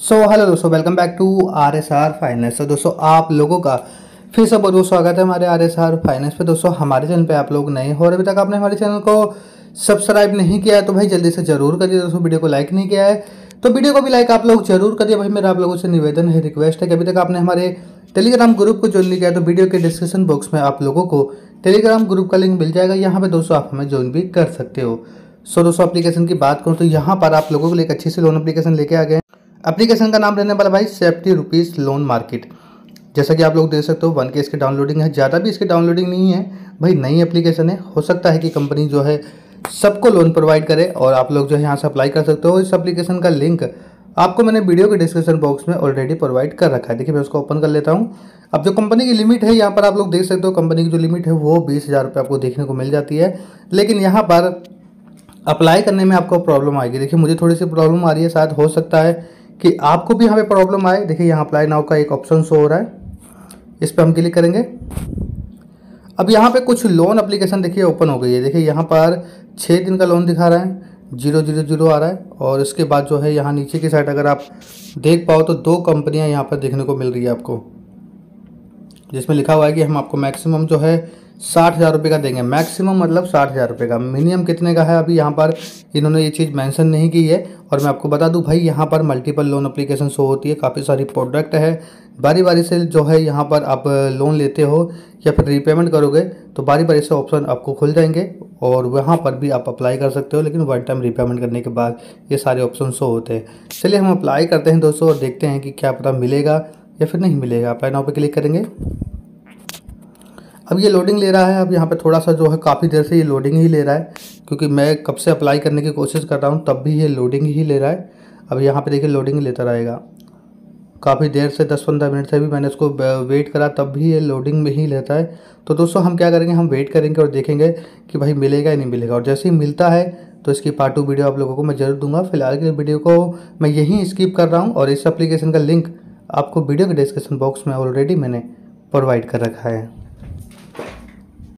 सो hello दोस्तों welcome back to R S R finance तो दोस्तों, आप लोगों का फिर से बहुत बहुत स्वागत है हमारे आर एस आर फाइनेंस पे। दोस्तों, हमारे चैनल पे आप लोग नए हो और अभी तक आपने हमारे चैनल को सब्सक्राइब नहीं किया है तो भाई जल्दी से ज़रूर करिए दोस्तों, वीडियो को लाइक नहीं किया है। तो वीडियो को भी लाइक आप लोग ज़रूर करिए। भाई, मेरा आप लोगों से निवेदन है रिक्वेस्ट है कि अभी तक आपने हमारे टेलीग्राम ग्रुप को ज्वाइन नहीं किया तो वीडियो के डिस्क्रिप्शन बॉक्स में आप लोगों को टेलीग्राम ग्रुप का लिंक मिल जाएगा। यहाँ पे दोस्तों, आप हमें ज्वाइन भी कर सकते हो। सो दोस्तों एप्लीकेशन की बात करूँ तो यहाँ पर आप लोगों के लिए एक अच्छी सी लोन एप्लीकेशन लेके आ गए एप्लीकेशन का नाम रहने वाला भाई सेफ्टी रुपीज़ लोन मार्केट। जैसा कि आप लोग देख सकते हो, वन के इसकी डाउनलोडिंग है। ज़्यादा भी इसकी डाउनलोडिंग नहीं है। भाई, नई एप्लीकेशन है। हो सकता है कि कंपनी जो है सबको लोन प्रोवाइड करे और आप लोग जो है यहाँ से अप्लाई कर सकते हो। इस एप्लीकेशन का लिंक आपको मैंने वीडियो के डिस्क्रिप्शन बॉक्स में ऑलरेडी प्रोवाइड कर रखा है। देखिए, मैं उसको ओपन कर लेता हूँ। अब जो कंपनी की लिमिट है, यहाँ पर आप लोग देख सकते हो कंपनी की जो लिमिट है, वो बीस हज़ार रुपये आपको देखने को मिल जाती है। लेकिन यहाँ पर अप्लाई करने में आपको प्रॉब्लम आएगी। देखिए, मुझे थोड़ी सी प्रॉब्लम आ रही है। शायद हो सकता है कि आपको भी यहाँ पे प्रॉब्लम आए, देखिए यहाँ अप्लाई नाउ का एक ऑप्शन शो हो रहा है। इस पर हम क्लिक करेंगे। अब यहाँ पे कुछ लोन अप्लीकेशन देखिए ओपन हो गई है। देखिए यहाँ पर छः दिन का लोन दिखा रहा है ज़ीरो ज़ीरो ज़ीरो आ रहा है और इसके बाद जो है यहाँ नीचे की साइड अगर आप देख पाओ तो दो कंपनियाँ यहाँ पर देखने को मिल रही है आपको, जिसमें लिखा हुआ है कि हम आपको मैक्सिमम जो है साठ हज़ार रुपये का देंगे। मैक्सिमम मतलब साठ हज़ार रुपये का। मिनिमम कितने का है अभी? यहाँ पर इन्होंने ये चीज़ मेंशन नहीं की है। और मैं आपको बता दूँ, भाई, यहाँ पर मल्टीपल लोन अप्लीकेशन शो होती है। काफ़ी सारी प्रोडक्ट है। बारी बारी से जो है यहाँ पर आप लोन लेते हो या फिर रीपेमेंट करोगे तो बारी बारी से ऑप्शन आपको खुल जाएँगे और वहाँ पर भी आप अप्लाई कर सकते हो, लेकिन वन टाइम रीपेमेंट करने के बाद ये सारे ऑप्शन शो होते हैं। चलिए हम अप्लाई करते हैं दोस्तों और देखते हैं कि क्या पता मिलेगा या फिर नहीं मिलेगा। अप्लाई नाउ पे क्लिक करेंगे। अब ये लोडिंग ले रहा है, अब यहाँ पे थोड़ा सा जो है काफ़ी देर से ये लोडिंग ही ले रहा है, क्योंकि मैं कब से अप्लाई करने की कोशिश कर रहा हूँ, तब भी ये लोडिंग ही ले रहा है। अब यहाँ पे देखिए लोडिंग लेता रहेगा। काफ़ी देर से 10-15 मिनट से भी मैंने इसको वेट करा, तब भी ये लोडिंग में ही लेता है। तो दोस्तों, हम क्या करेंगे, हम वेट करेंगे और देखेंगे कि भाई मिलेगा या नहीं मिलेगा। और जैसे ही मिलता है तो इसकी पार्ट टू वीडियो आप लोगों को मैं ज़रूर दूँगा। फ़िलहाल के वीडियो को मैं यहीं स्किप कर रहा हूँ और इस एप्लीकेशन का लिंक आपको वीडियो के डिस्क्रिप्शन बॉक्स में ऑलरेडी मैंने प्रोवाइड कर रखा है।